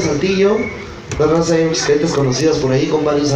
Saltillo, las hay bicicletas conocidas por ahí con varios